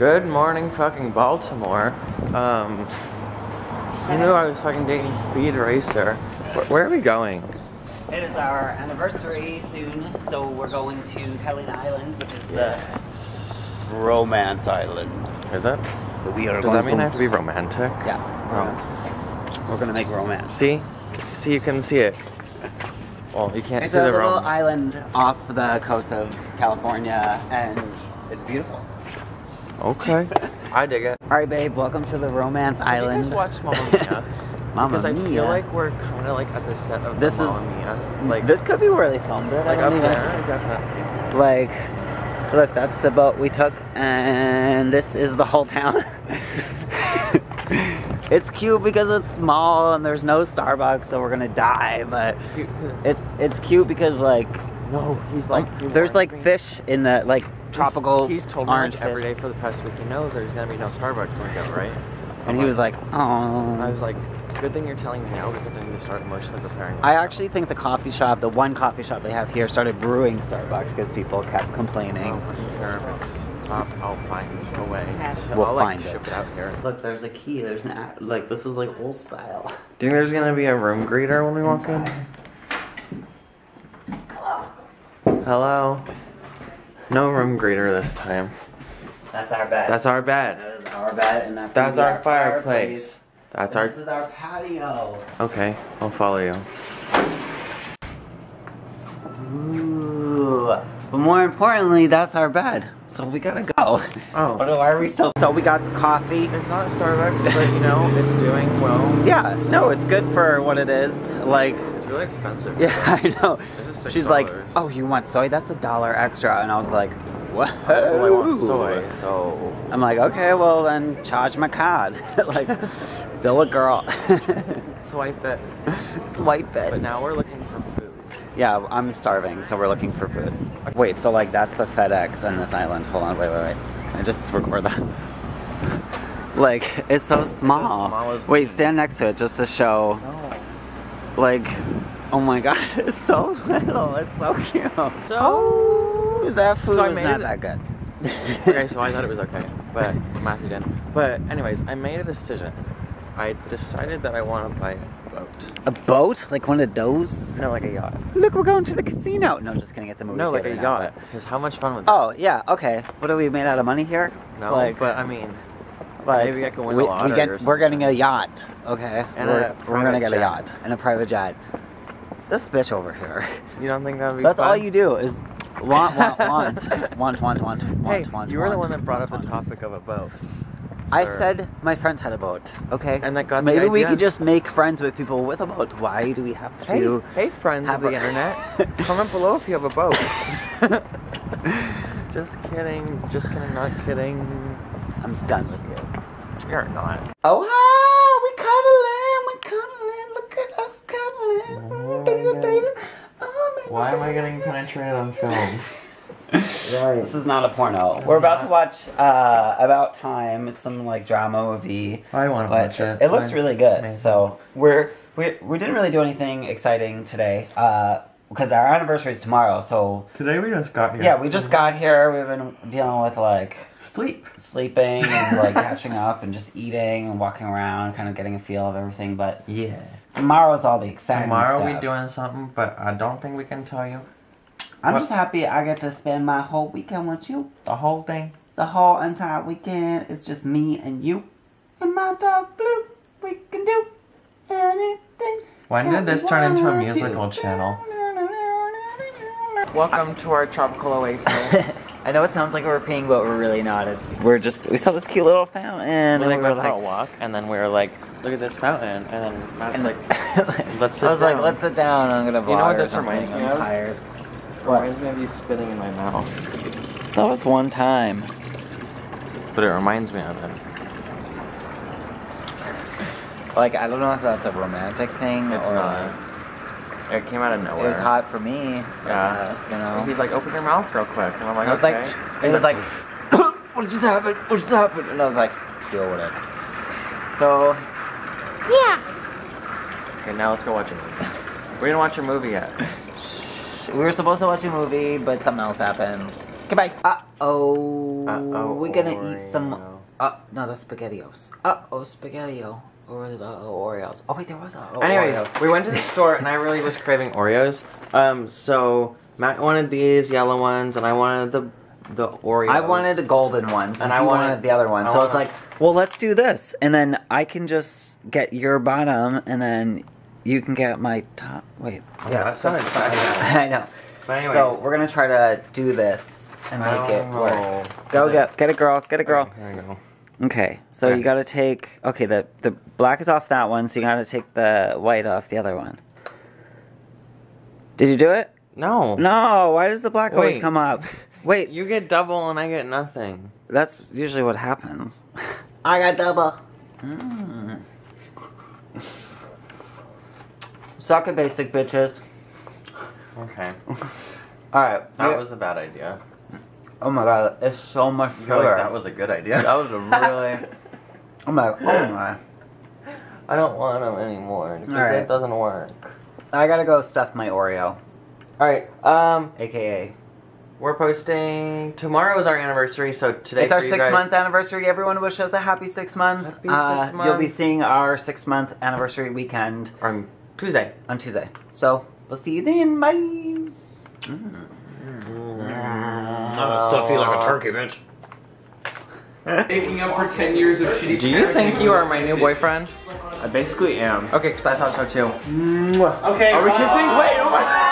Good morning, fucking Baltimore. Um, you knew I was fucking dating Speed Racer. Where, where are we going? It is our anniversary soon, so we're going to Helen Island, which is the romance island. Is it? So we are Does going that mean to, I have to be romantic? Yeah. We're gonna make romance. See? See, you can see it. Well, you can't It's see a little island off the coast of California, and it's beautiful. Okay. I dig it. All right, babe. Welcome to the romance Have you island. guys watched Mamma Mia? Mamma Because I feel like we're kind of like at the set of This the is- Mamma Mia. Like, this could be where they filmed it. I like don't up even- there, definitely. Like, look, that's the boat we took, and this is the whole town. it's cute because it's small and there's no Starbucks, so we're gonna die. But it's it's cute because like no, he's like like, he there's like me. fish in the like tropical. He's told me orange like every fish. day for the past week. You know, there's gonna be no Starbucks when we go, right? and he was like, oh. I was like, good thing you're telling me now because I need to start emotionally preparing. I actually think the coffee shop, the one coffee shop they have here, started brewing Starbucks because people kept complaining. Oh, don't fucking care if it's top. I'll find a way. to- We'll I'll, like, find ship it. it out here. Look, there's a key. There's an a- like this is like old style. Do you think there's gonna be a room greeter when we walk in? Hello. Hello. No room greeter this time. That's our bed. That's our bed. That is our bed, and that's. That's be our fireplace. That's And our. This is our patio. Okay, I'll follow you. Ooh. But more importantly, that's our bed. So we gotta go. Oh. What, why are we still? So we got the coffee. It's not Starbucks, but you know, it's doing well. Yeah. No, it's good for what it is. Like. It's really expensive. Yeah, I know. This is six She's like, "Oh, you want soy? That's a dollar extra." And I was like, "What?" Oh, I want soy, so. I'm like, "Okay, well then charge my card." like, still a girl. Swipe it. Swipe it. But now we're looking. Yeah, I'm starving, so we're looking for food. Wait, so like that's the FedEx on this island. Hold on, wait, wait, wait. I just record that. Like, it's so small. small as wait, stand next to it just to show. No. Like, oh my god, it's so little. It's so cute. So- oh, that food So I was not it- that good. okay, so I thought it was okay, but Matthew didn't. But anyways, I made a decision. I decided that I want to buy boat. A boat? Like one of those? No, like a yacht. Look, we're going to the casino. No, just kidding. It's a movie. No, like a now, yacht. Because how much fun would that? Oh yeah, okay. What are we made out of money here? no, like, but I mean, like maybe I can win we, the lottery we get, or We're getting a yacht. Okay, And we're, a we're gonna private get a yacht and a private jet. This bitch over here. you don't think that would be That's fun? all you do is want, want, want, want, want, want, Hey, want, want. you were the want, one that brought up want, the want. topic of a boat. I said my friends had a boat. Okay. And that got the Maybe we could just make friends with people with a boat. Why do we have Hey, to? hey, friends of the a- internet, comment below if you have a boat. just kidding, just kidding, not kidding. I'm done with you. You're not. Oh hi, we cuddling, we cuddling. Look at us cuddling, Oh, baby, baby. God. Oh, Why am I getting penetrated on film? This is not a porno. We're about to watch uh, About Time. It's some like drama movie. I want to watch it. it looks so- really good. Amazing. So we're we we didn't really do anything exciting today uh, because our anniversary is tomorrow. So Today we just got here. yeah, we just got here. We've been dealing with like sleep. sleeping and like catching up and just eating and walking around, kind of getting a feel of everything. But Yeah. tomorrow's all the exciting Tomorrow stuff. we doing something, but I don't think we can tell you I'm what- just happy I get to spend my whole weekend with you. the whole thing. The whole entire weekend It's just me and you and my dog Blue. We can do anything. When did this turn into a musical do. channel? Welcome to our tropical oasis. I know it sounds like we're peeing, but we're really not. It's we're just we saw this cute little fountain and we like we were went for a like, walk, and then we were like, "Look at this fountain," and then Matt's and like, "Let's sit I was like, down." let's sit down. I'm gonna vlog You know what or this something. reminds me I'm of? Tired. reminds me of you spitting in my mouth. That was one time. But it reminds me of it. Like I don't know if that's a romantic thing It's or not. It came out of nowhere. it was hot for me. Yeah. guess, you know. He's like, "Open your mouth real quick," and I'm like, I was okay. like, He's was like, what just happened? What just happened? And I was like, deal with it. So, Yeah. "Okay, now let's go watch a movie." We didn't watch a movie yet. We were supposed to watch a movie, but something else happened. Goodbye. Uh oh. Uh-oh, We're gonna eat some. Oreo. Uh, no, that's SpaghettiOs. Uh oh, SpaghettiO. Or was it uh oh Oreos? Oh wait, there was a oh, Anyways, Oreo. we went to the store and I really was craving Oreos. Um, so Matt wanted these yellow ones and I wanted the the Oreos. I wanted the golden ones, and I I wanted, wanted- the other one. I so I was like, well, let's do this, and then I can just get your bottom, and then you can get my top. Wait, Yeah, that's so exciting. I know. But anyways, So we're gonna try to do this and make it don't work. Go get get a girl, get a girl. Okay, here we go. Okay, so Okay. you gotta take. Okay, the the black is off that one, so you gotta take the white off the other one. Did you do it? No. No. Why does the black always come up? Wait, You get double and I get nothing. That's usually what happens. I got double. Mm. Suck it, basic bitches. Okay. Alright. That was a bad idea. Oh my god, it's so much sugar. that was a good idea. That was a really. oh my. Oh my. I don't want them anymore because Alright. it doesn't work. I gotta go stuff my Oreo, All right. Um, aka. we're posting. Tomorrow is our anniversary, so today It's our six guys- month anniversary. Everyone wish us a happy six month. Happy Uh, six You'll be seeing our six month anniversary weekend Tuesday. on Tuesday. So we'll see you then. Bye. stuffy like a turkey, bitch. Making up for 10 years of shitty Do you think you are my new boyfriend? I basically am. Okay, because I thought so too. Okay. Are we kissing? Wait, oh my